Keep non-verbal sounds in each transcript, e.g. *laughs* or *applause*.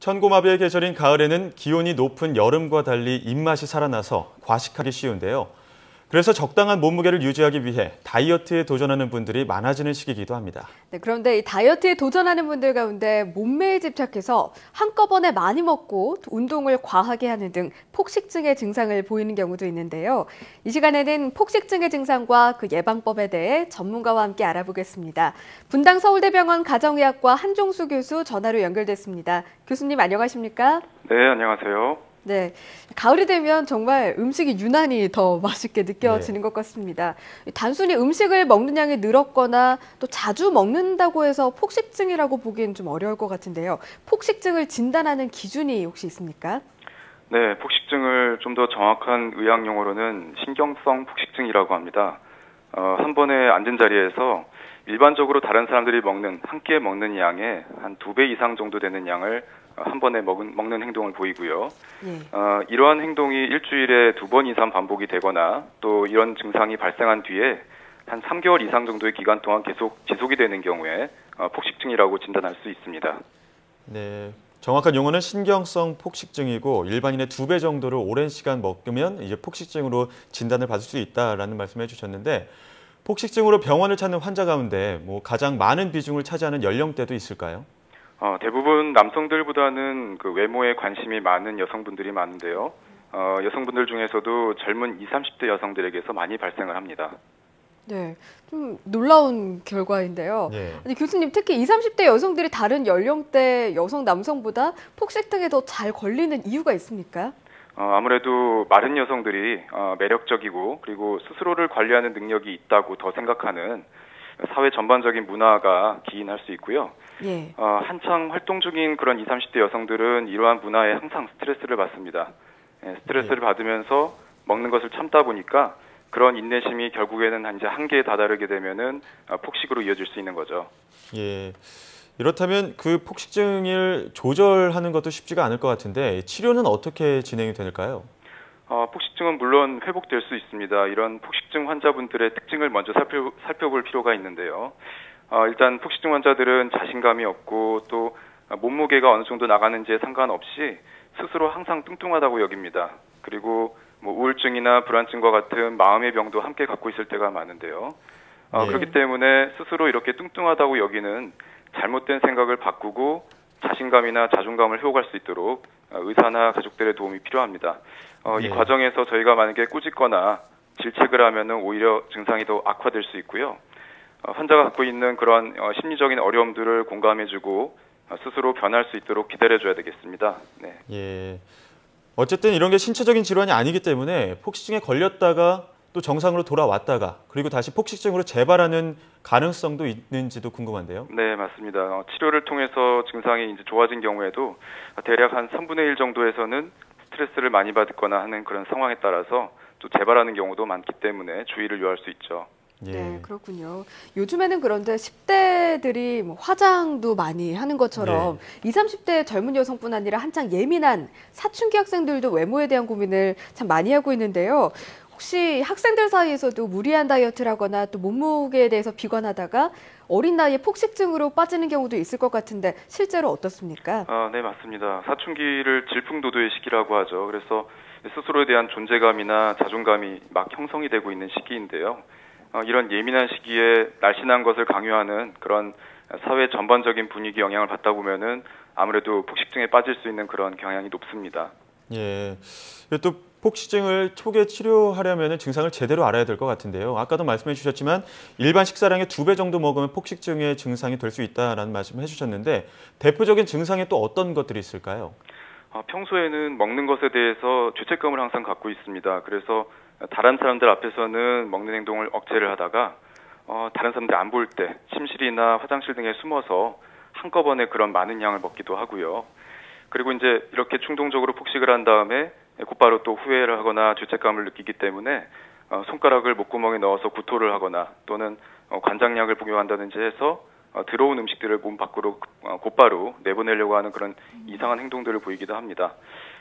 천고마비의 계절인 가을에는 기온이 높은 여름과 달리 입맛이 살아나서 과식하기 쉬운데요. 그래서 적당한 몸무게를 유지하기 위해 다이어트에 도전하는 분들이 많아지는 시기이기도 합니다. 네, 그런데 이 다이어트에 도전하는 분들 가운데 몸매에 집착해서 한꺼번에 많이 먹고 운동을 과하게 하는 등 폭식증의 증상을 보이는 경우도 있는데요. 이 시간에는 폭식증의 증상과 그 예방법에 대해 전문가와 함께 알아보겠습니다. 분당 서울대병원 가정의학과 한종수 교수 전화로 연결됐습니다. 교수님 안녕하십니까? 네, 안녕하세요. 네. 가을이 되면 정말 음식이 유난히 더 *laughs* 맛있게 느껴지는 네. 것 같습니다. 단순히 음식을 먹는 양이 늘었거나 또 자주 먹는다고 해서 폭식증이라고 보기엔 좀 어려울 것 같은데요. 폭식증을 진단하는 기준이 혹시 있습니까? 네, 폭식증을 좀 더 정확한 의학 용어로는 신경성 폭식증이라고 합니다. 어, 한 번에 앉은 자리에서 일반적으로 다른 사람들이 먹는 한 끼에 먹는 양의 한 두 배 이상 정도 되는 양을 한 번에 먹은, 먹는 행동을 보이고요. 예. 어, 이러한 행동이 일주일에 두 번 이상 반복이 되거나 또 이런 증상이 발생한 뒤에 한 3개월 이상 정도의 기간 동안 계속 지속이 되는 경우에 어, 폭식증이라고 진단할 수 있습니다. 네. 정확한 용어는 신경성 폭식증이고 일반인의 두 배 정도를 오랜 시간 먹으면 이제 폭식증으로 진단을 받을 수 있다라는 말씀을 해주셨는데 폭식증으로 병원을 찾는 환자 가운데 뭐 가장 많은 비중을 차지하는 연령대도 있을까요? 어, 대부분 남성들보다는 그 외모에 관심이 많은 여성분들이 많은데요. 어, 여성분들 중에서도 젊은 20, 30대 여성들에게서 많이 발생을 합니다. 네, 좀 놀라운 결과인데요. 네. 아니, 교수님 특히 20, 30대 여성들이 다른 연령대 여성 남성보다 폭식등에 더 잘 걸리는 이유가 있습니까? 어, 아무래도 마른 여성들이 어, 매력적이고 그리고 스스로를 관리하는 능력이 있다고 더 생각하는 사회 전반적인 문화가 기인할 수 있고요. 예. 어, 한창 활동 중인 그런 20, 30대 여성들은 이러한 문화에 항상 스트레스를 받습니다. 예, 스트레스를 예. 받으면서 먹는 것을 참다 보니까 그런 인내심이 결국에는 이제 한계에 다다르게 되면은 어, 폭식으로 이어질 수 있는 거죠. 예. 이렇다면 그 폭식증을 조절하는 것도 쉽지가 않을 것 같은데 치료는 어떻게 진행이 될까요? 어, 폭식증은 물론 회복될 수 있습니다. 이런 폭식증 환자분들의 특징을 먼저 살펴, 살펴볼 필요가 있는데요. 어, 일단 폭식증 환자들은 자신감이 없고 또 몸무게가 어느 정도 나가는지에 상관없이 스스로 항상 뚱뚱하다고 여깁니다. 그리고 뭐 우울증이나 불안증과 같은 마음의 병도 함께 갖고 있을 때가 많은데요. 어, 네. 그렇기 때문에 스스로 이렇게 뚱뚱하다고 여기는 잘못된 생각을 바꾸고 자신감이나 자존감을 회복할 수 있도록 의사나 가족들의 도움이 필요합니다. 어, 이 네. 과정에서 저희가 만약에 꾸짖거나 질책을 하면은 오히려 증상이 더 악화될 수 있고요. 어, 환자가 갖고 있는 그런 어, 심리적인 어려움들을 공감해주고 어, 스스로 변할 수 있도록 기다려줘야 되겠습니다. 네. 예. 어쨌든 이런 게 신체적인 질환이 아니기 때문에 폭식증에 걸렸다가 또 정상으로 돌아왔다가 그리고 다시 폭식증으로 재발하는 가능성도 있는지도 궁금한데요. 네, 맞습니다. 어, 치료를 통해서 증상이 이제 좋아진 경우에도 대략 한 3분의 1 정도에서는 스트레스를 많이 받거나 하는 그런 상황에 따라서 또 재발하는 경우도 많기 때문에 주의를 요할 수 있죠. 예. 네, 그렇군요. 요즘에는 그런데 10대들이 뭐 화장도 많이 하는 것처럼 네. 20, 30대 젊은 여성뿐 아니라 한창 예민한 사춘기 학생들도 외모에 대한 고민을 참 많이 하고 있는데요. 혹시 학생들 사이에서도 무리한 다이어트라거나 또 몸무게에 대해서 비관하다가 어린 나이에 폭식증으로 빠지는 경우도 있을 것 같은데 실제로 어떻습니까? 아, 네, 맞습니다. 사춘기를 질풍노도의 시기라고 하죠. 그래서 스스로에 대한 존재감이나 자존감이 막 형성이 되고 있는 시기인데요. 어, 이런 예민한 시기에 날씬한 것을 강요하는 그런 사회 전반적인 분위기 영향을 받다 보면은 아무래도 폭식증에 빠질 수 있는 그런 경향이 높습니다. 예. 또 폭식증을 초기에 치료하려면 증상을 제대로 알아야 될 것 같은데요. 아까도 말씀해 주셨지만 일반 식사량의 두 배 정도 먹으면 폭식증의 증상이 될 수 있다라는 말씀을 해주셨는데 대표적인 증상에 또 어떤 것들이 있을까요? 아, 평소에는 먹는 것에 대해서 죄책감을 항상 갖고 있습니다. 그래서 다른 사람들 앞에서는 먹는 행동을 억제를 하다가 어, 다른 사람들 안 볼 때 침실이나 화장실 등에 숨어서 한꺼번에 그런 많은 양을 먹기도 하고요. 그리고 이제 이렇게 충동적으로 폭식을 한 다음에 곧바로 또 후회를 하거나 죄책감을 느끼기 때문에 어, 손가락을 목구멍에 넣어서 구토를 하거나 또는 어, 관장약을 복용한다든지 해서 어, 들어온 음식들을 몸 밖으로 어, 곧바로 내보내려고 하는 그런 이상한 행동들을 보이기도 합니다.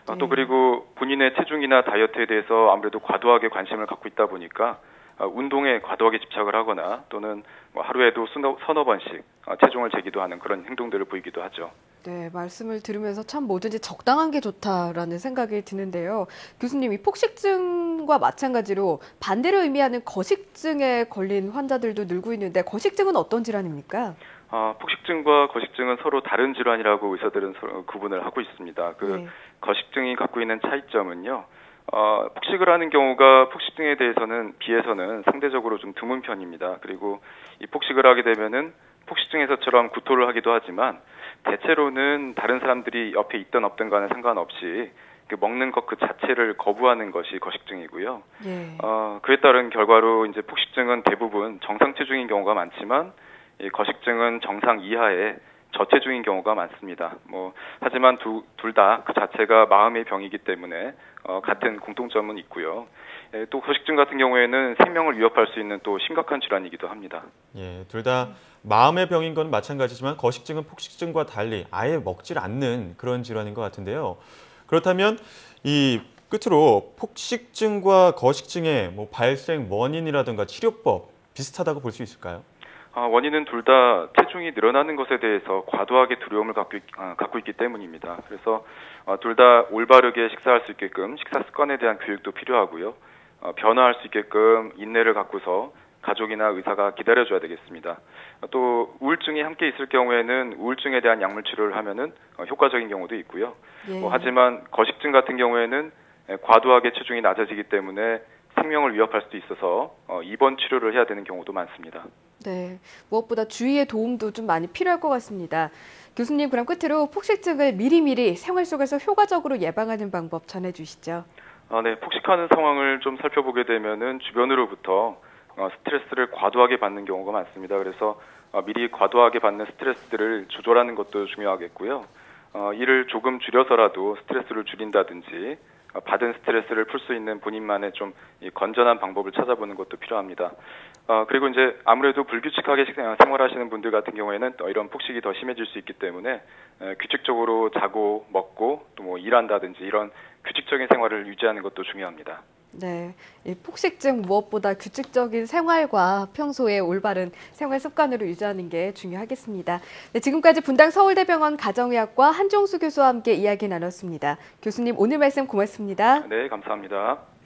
어, 또 네. 그리고 본인의 체중이나 다이어트에 대해서 아무래도 과도하게 관심을 갖고 있다 보니까 어, 운동에 과도하게 집착을 하거나 또는 뭐 하루에도 서너, 서너 번씩 어, 체중을 재기도 하는 그런 행동들을 보이기도 하죠. 네, 말씀을 들으면서 참 뭐든지 적당한 게 좋다라는 생각이 드는데요. 교수님, 이 폭식증과 마찬가지로 반대를 의미하는 거식증에 걸린 환자들도 늘고 있는데 거식증은 어떤 질환입니까? 아, 폭식증과 거식증은 서로 다른 질환이라고 의사들은 서로 구분을 하고 있습니다. 그 네. 거식증이 갖고 있는 차이점은요. 어, 폭식을 하는 경우가 폭식증에 대해서는 비해서는 상대적으로 좀 드문 편입니다. 그리고 이 폭식을 하게 되면은 폭식증에서처럼 구토를 하기도 하지만 대체로는 다른 사람들이 옆에 있든 없든 간에 상관없이 그 먹는 것 그 자체를 거부하는 것이 거식증이고요. 예. 어, 그에 따른 결과로 이제 폭식증은 대부분 정상 체중인 경우가 많지만 이 거식증은 정상 이하의 저체중인 경우가 많습니다. 뭐 하지만 둘 다 그 자체가 마음의 병이기 때문에 어, 같은 공통점은 있고요. 예, 또 거식증 같은 경우에는 생명을 위협할 수 있는 또 심각한 질환이기도 합니다. 예, 둘 다 마음의 병인 건 마찬가지지만 거식증은 폭식증과 달리 아예 먹질 않는 그런 질환인 것 같은데요. 그렇다면 이 끝으로 폭식증과 거식증의 뭐 발생 원인이라든가 치료법 비슷하다고 볼 수 있을까요? 아, 원인은 둘 다 체중이 늘어나는 것에 대해서 과도하게 두려움을 갖고, 있, 아, 갖고 있기 때문입니다. 그래서 어, 둘다 올바르게 식사할 수 있게끔 식사 습관에 대한 교육도 필요하고요. 어, 변화할 수 있게끔 인내를 갖고서 가족이나 의사가 기다려줘야 되겠습니다. 어, 또 우울증이 함께 있을 경우에는 우울증에 대한 약물 치료를 하면은 어, 효과적인 경우도 있고요. 예. 뭐 하지만 거식증 같은 경우에는 에, 과도하게 체중이 낮아지기 때문에 생명을 위협할 수도 있어서 어, 입원 치료를 해야 되는 경우도 많습니다. 네, 무엇보다 주위의 도움도 좀 많이 필요할 것 같습니다. 교수님, 그럼 끝으로 폭식증을 미리미리 생활 속에서 효과적으로 예방하는 방법 전해주시죠. 아, 네. 폭식하는 상황을 좀 살펴보게 되면은 주변으로부터 어, 스트레스를 과도하게 받는 경우가 많습니다. 그래서 어, 미리 과도하게 받는 스트레스들을 조절하는 것도 중요하겠고요. 어, 이를 조금 줄여서라도 스트레스를 줄인다든지 어, 받은 스트레스를 풀 수 있는 본인만의 좀이 건전한 방법을 찾아보는 것도 필요합니다. 어, 그리고 이제 아무래도 불규칙하게 식- 어, 생활하시는 분들 같은 경우에는 또 이런 폭식이 더 심해질 수 있기 때문에 에, 규칙적으로 자고 먹고 또 뭐 일한다든지 이런 규칙적인 생활을 유지하는 것도 중요합니다. 네, 이 폭식증 무엇보다 규칙적인 생활과 평소에 올바른 생활 습관으로 유지하는 게 중요하겠습니다. 네, 지금까지 분당 서울대병원 가정의학과 한종수 교수와 함께 이야기 나눴습니다. 교수님 오늘 말씀 고맙습니다. 네, 감사합니다.